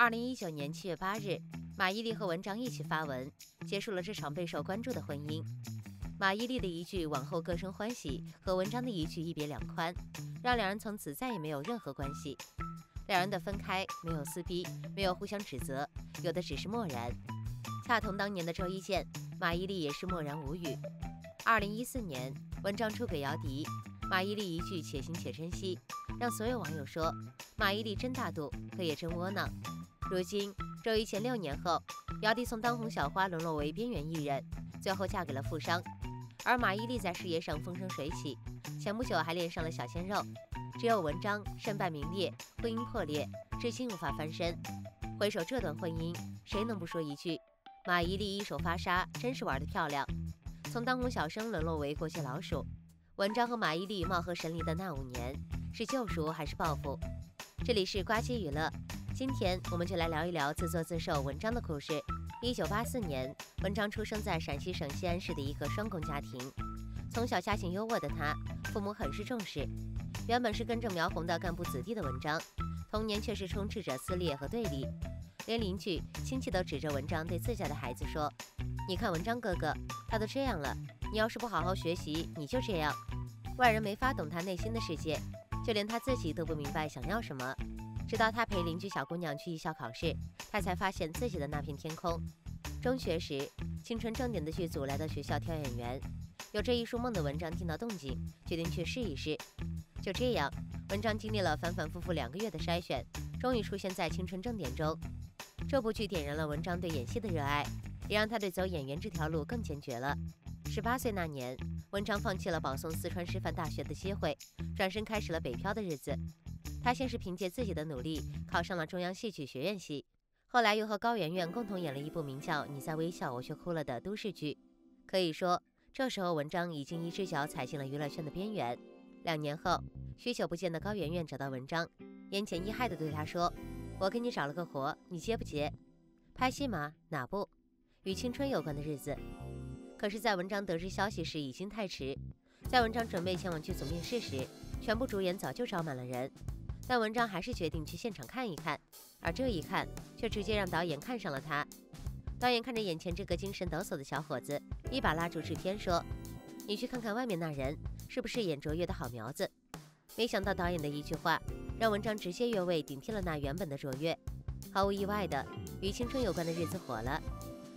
二零一九年七月八日，马伊琍和文章一起发文，结束了这场备受关注的婚姻。马伊琍的一句“往后各生欢喜”和文章的一句“一别两宽”，让两人从此再也没有任何关系。两人的分开没有撕逼，没有互相指责，有的只是漠然。恰同当年的周一见，马伊琍也是漠然无语。二零一四年，文章出轨姚笛，马伊琍一句“且行且珍惜”，让所有网友说马伊琍真大度，可也真窝囊。如今，周一前六年后，姚笛从当红小花沦落为边缘艺人，最后嫁给了富商。而马伊琍在事业上风生水起，前不久还恋上了小鲜肉。只有文章身败名裂，婚姻破裂，至今无法翻身。回首这段婚姻，谁能不说一句：马伊琍一手发杀，真是玩得漂亮。从当红小生沦落为过街老鼠，文章和马伊琍貌合神离的那五年，是救赎还是报复？这里是瓜机娱乐。今天我们就来聊一聊自作自受文章的故事。一九八四年，文章出生在陕西省西安市的一个双工家庭。从小家境优渥的他，父母很是重视。原本是跟着苗红的干部子弟的文章，童年却是充斥着撕裂和对立。连邻居、亲戚都指着文章对自家的孩子说：“你看文章哥哥，他都这样了，你要是不好好学习，你就这样。”外人没法懂他内心的世界，就连他自己都不明白想要什么。直到他陪邻居小姑娘去艺校考试，他才发现自己的那片天空。中学时，青春正点的剧组来到学校挑演员，有着艺术梦的文章听到动静，决定去试一试。就这样，文章经历了反反复复两个月的筛选，终于出现在青春正点中。这部剧点燃了文章对演戏的热爱，也让他对走演员这条路更坚决了。十八岁那年，文章放弃了保送四川师范大学的机会，转身开始了北漂的日子。他先是凭借自己的努力考上了中央戏剧学院系，后来又和高圆圆共同演了一部名叫《你在微笑，我却哭了》的都市剧。可以说，这时候文章已经一只脚踩进了娱乐圈的边缘。两年后，许久不见的高圆圆找到文章，言简意赅地对他说：“我给你找了个活，你接不接？拍戏吗？哪部？与青春有关的日子。”可是，在文章得知消息时已经太迟。在文章准备前往剧组面试时，全部主演早就招满了人。但文章还是决定去现场看一看，而这一看却直接让导演看上了他。导演看着眼前这个精神抖擞的小伙子，一把拉住制片说：“你去看看外面那人，是不是演卓越的好苗子？”没想到导演的一句话，让文章直接越位顶替了那原本的卓越。毫无意外的，与青春有关的日子火了。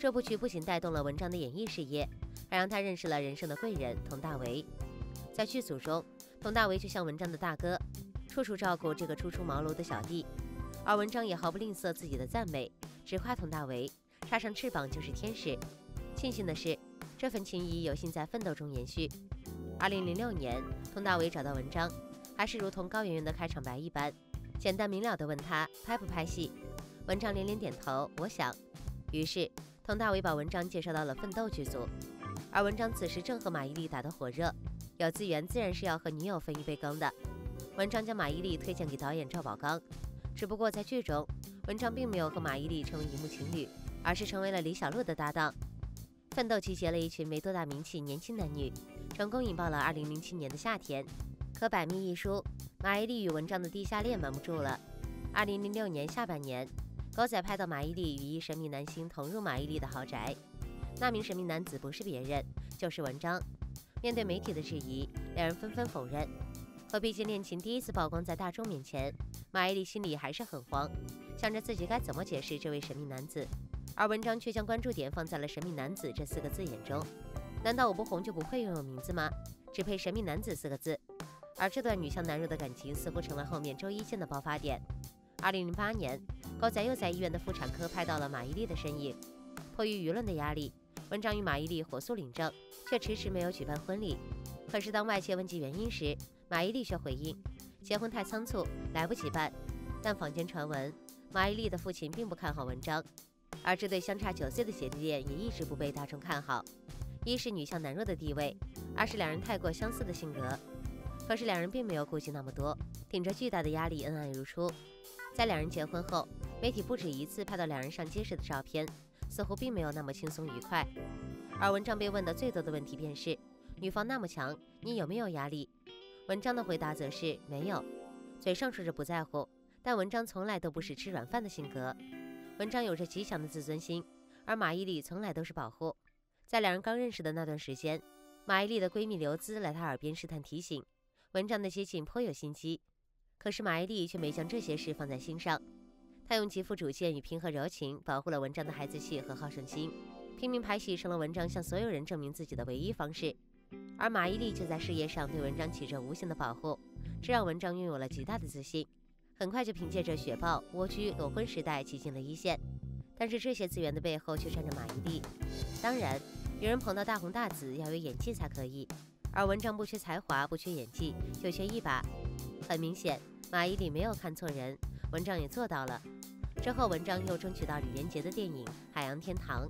这部剧不仅带动了文章的演艺事业，还让他认识了人生的贵人佟大为。在剧组中，佟大为就像文章的大哥。处处照顾这个初出茅庐的小弟，而文章也毫不吝啬自己的赞美，直夸佟大为插上翅膀就是天使。庆幸的是，这份情谊有幸在奋斗中延续。二零零六年，佟大为找到文章，还是如同高圆圆的开场白一般，简单明了地问他拍不拍戏。文章连连点头，我想。于是，佟大为把文章介绍到了奋斗剧组，而文章此时正和马伊琍打得火热，有资源自然是要和女友分一杯羹的。文章将马伊琍推荐给导演赵宝刚，只不过在剧中，文章并没有和马伊琍成为荧幕情侣，而是成为了李小璐的搭档。奋斗集结了一群没多大名气年轻男女，成功引爆了2007年的夏天。可百密一疏，马伊琍与文章的地下恋瞒不住了。2006年下半年，狗仔拍到马伊琍与一神秘男星同入马伊琍的豪宅，那名神秘男子不是别人，就是文章。面对媒体的质疑，两人纷纷否认。可毕竟恋情第一次曝光在大众面前，马伊琍心里还是很慌，想着自己该怎么解释这位神秘男子。而文章却将关注点放在了“神秘男子”这四个字眼中。难道我不红就不配拥有名字吗？只配“神秘男子”四个字？而这段女强男弱的感情似乎成了后面周一见的爆发点。二零零八年，狗仔又在医院的妇产科拍到了马伊琍的身影。迫于舆论的压力，文章与马伊琍火速领证，却迟迟没有举办婚礼。可是当外界问及原因时，马伊琍却回应，结婚太仓促，来不及办。但坊间传闻，马伊琍的父亲并不看好文章，而这对相差九岁的姐弟恋也一直不被大众看好。一是女强男弱的地位，二是两人太过相似的性格。可是两人并没有顾忌那么多，顶着巨大的压力恩爱如初。在两人结婚后，媒体不止一次拍到两人上街时的照片，似乎并没有那么轻松愉快。而文章被问的最多的问题便是：女方那么强，你有没有压力？文章的回答则是没有，嘴上说着不在乎，但文章从来都不是吃软饭的性格。文章有着极强的自尊心，而马伊琍从来都是保护。在两人刚认识的那段时间，马伊琍的闺蜜刘孜来她耳边试探提醒，文章的接近颇有心机。可是马伊琍却没将这些事放在心上，她用极富主见与平和柔情保护了文章的孩子气和好胜心，拼命拍戏成了文章向所有人证明自己的唯一方式。而马伊琍却在事业上对文章起着无形的保护，这让文章拥有了极大的自信，很快就凭借着雪豹、蜗居、裸婚时代挤进了一线。但是这些资源的背后却站着马伊琍。当然，有人捧到大红大紫要有演技才可以，而文章不缺才华，不缺演技，就缺一把。很明显，马伊琍没有看错人，文章也做到了。之后，文章又争取到李连杰的电影《海洋天堂》。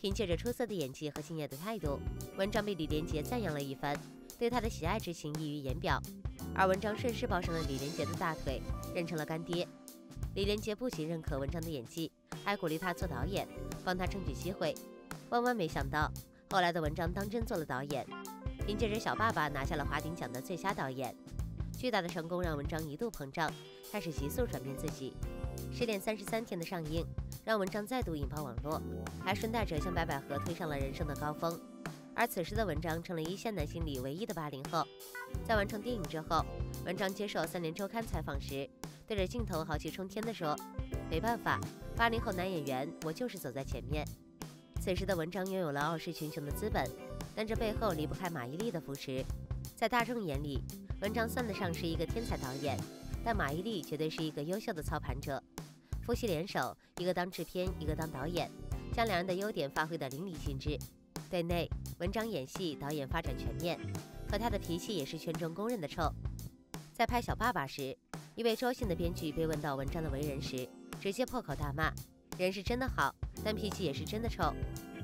凭借着出色的演技和敬业的态度，文章被李连杰赞扬了一番，对他的喜爱之情溢于言表。而文章顺势抱上了李连杰的大腿，认成了干爹。李连杰不仅认可文章的演技，还鼓励他做导演，帮他争取机会。万万没想到，后来的文章当真做了导演，凭借着《小爸爸》拿下了华鼎奖的最佳导演。巨大的成功让文章一度膨胀，开始急速转变自己。《失恋三十三天》的上映。让文章再度引爆网络，还顺带着将白百合推上了人生的高峰。而此时的文章成了一线男星里唯一的八零后。在完成电影之后，文章接受《三联周刊》采访时，对着镜头豪气冲天地说：“没办法，八零后男演员，我就是走在前面。”此时的文章拥有了傲视群雄的资本，但这背后离不开马伊琍的扶持。在大众眼里，文章算得上是一个天才导演，但马伊琍绝对是一个优秀的操盘者。夫妻联手，一个当制片，一个当导演，将两人的优点发挥得淋漓尽致。对内，文章演戏，导演发展全面，可他的脾气也是圈中公认的臭。在拍《小爸爸》时，一位周姓的编剧被问到文章的为人时，直接破口大骂：“人是真的好，但脾气也是真的臭。”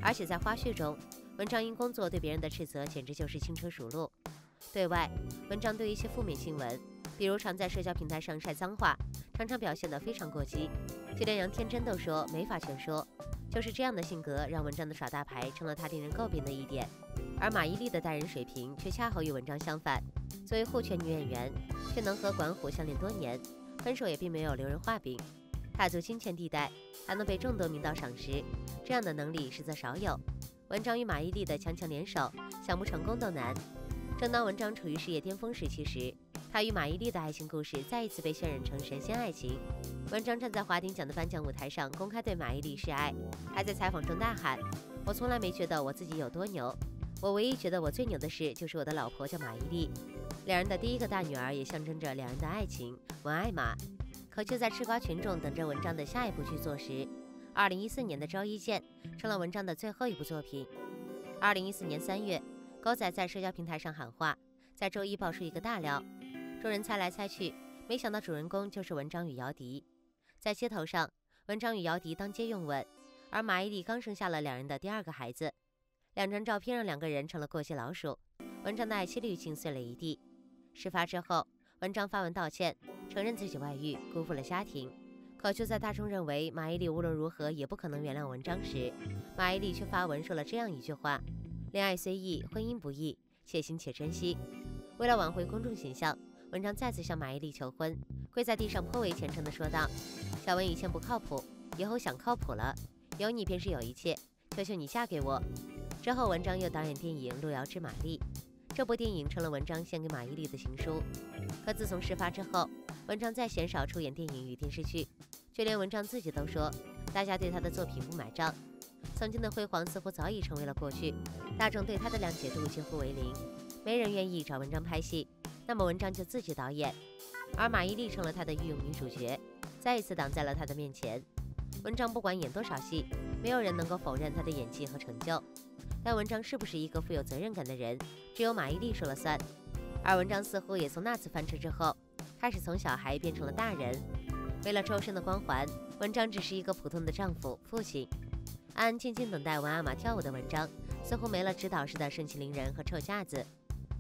而且在花絮中，文章因工作对别人的斥责简直就是轻车熟路。对外，文章对一些负面新闻，比如常在社交平台上晒脏话。常常表现得非常过激，就连杨天真都说没法全说。就是这样的性格，让文章的耍大牌成了他令人诟病的一点。而马伊琍的待人水平却恰好与文章相反。作为互圈女演员，却能和管虎相恋多年，分手也并没有留人画饼，踏足金钱地带，还能被众多名导赏识，这样的能力实则少有。文章与马伊琍的强强联手，想不成功都难。正当文章处于事业巅峰时期时，他与马伊琍的爱情故事再一次被渲染成神仙爱情。文章站在华鼎奖的颁奖舞台上，公开对马伊琍示爱，还在采访中大喊：“我从来没觉得我自己有多牛，我唯一觉得我最牛的事就是我的老婆叫马伊琍。”两人的第一个大女儿也象征着两人的爱情。文爱马。可就在吃瓜群众等着文章的下一部剧作时，二零一四年的《周一见》成了文章的最后一部作品。二零一四年三月，狗仔在社交平台上喊话，在周一爆出一个大料。众人猜来猜去，没想到主人公就是文章与姚笛。在街头上，文章与姚笛当街拥吻，而马伊琍刚生下了两人的第二个孩子。两张照片让两个人成了过街老鼠，文章的爱妻滤镜碎了一地。事发之后，文章发文道歉，承认自己外遇，辜负了家庭。可就在大众认为马伊琍无论如何也不可能原谅文章时，马伊琍却发文说了这样一句话：“恋爱虽易，婚姻不易，且行且珍惜。”为了挽回公众形象。文章再次向马伊琍求婚，跪在地上颇为虔诚地说道：“小文以前不靠谱，以后想靠谱了，有你便是有一切，求求你嫁给我。”之后，文章又导演电影《路遥知马力》，这部电影成了文章献给马伊琍的情书。可自从事发之后，文章再鲜少出演电影与电视剧，就连文章自己都说，大家对他的作品不买账。曾经的辉煌似乎早已成为了过去，大众对他的谅解度几乎为零，没人愿意找文章拍戏。那么文章就自己导演，而马伊琍成了他的御用女主角，再一次挡在了他的面前。文章不管演多少戏，没有人能够否认他的演技和成就。但文章是不是一个富有责任感的人，只有马伊琍说了算。而文章似乎也从那次翻车之后，开始从小孩变成了大人。为了周深的光环，文章只是一个普通的丈夫、父亲，安安静静等待文阿玛跳舞的文章，似乎没了指导式的盛气凌人和臭架子。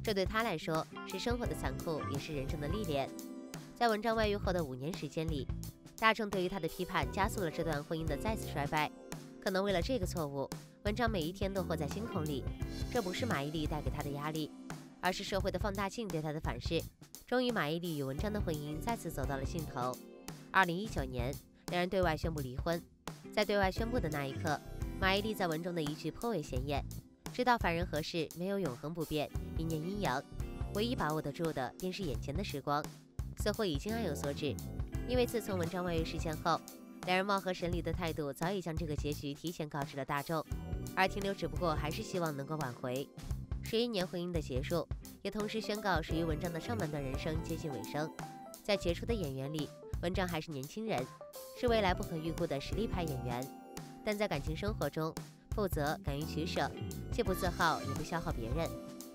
这对他来说是生活的残酷，也是人生的历练。在文章外遇后的五年时间里，大众对于他的批判加速了这段婚姻的再次衰败。可能为了这个错误，文章每一天都活在星空里。这不是马伊琍带给他的压力，而是社会的放大镜对他的反噬。终于，马伊琍与文章的婚姻再次走到了尽头。二零一九年，两人对外宣布离婚。在对外宣布的那一刻，马伊琍在文中的一句颇为显眼：“知道凡人何事，没有永恒不变，一念阴阳，唯一把握得住的便是眼前的时光。”似乎已经暗有所指，因为自从文章外遇事件后，两人貌合神离的态度早已将这个结局提前告知了大众，而停留只不过还是希望能够挽回。十一年婚姻的结束，也同时宣告属于文章的上半段人生接近尾声。在杰出的演员里，文章还是年轻人，是未来不可预估的实力派演员。但在感情生活中，负责、敢于取舍，既不自耗也不消耗别人，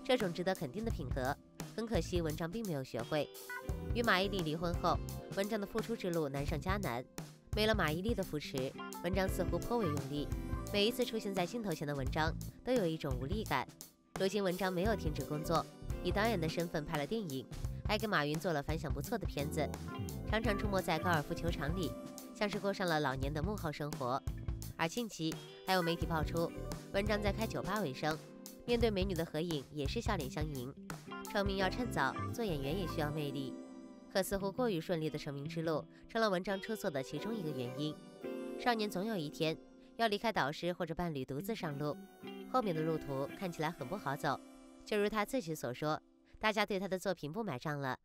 这种值得肯定的品格，很可惜文章并没有学会。与马伊琍离婚后，文章的复出之路难上加难。没了马伊琍的扶持，文章似乎颇为用力。每一次出现在镜头前的文章，都有一种无力感。如今文章没有停止工作，以导演的身份拍了电影。还给马云做了反响不错的片子，常常出没在高尔夫球场里，像是过上了老年的幕后生活。而近期还有媒体爆出，文章在开酒吧为生，面对美女的合影也是笑脸相迎。成名要趁早，做演员也需要魅力。可似乎过于顺利的成名之路，成了文章出错的其中一个原因。少年总有一天要离开导师或者伴侣，独自上路，后面的路途看起来很不好走。就如他自己所说。大家对他的作品不买账了，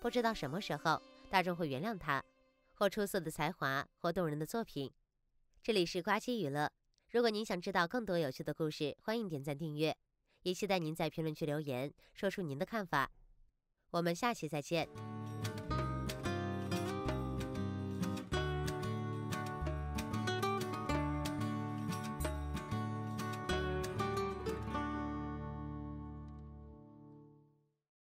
不知道什么时候大众会原谅他，或出色的才华，或动人的作品。这里是呱唧娱乐，如果您想知道更多有趣的故事，欢迎点赞订阅，也期待您在评论区留言，说出您的看法。我们下期再见。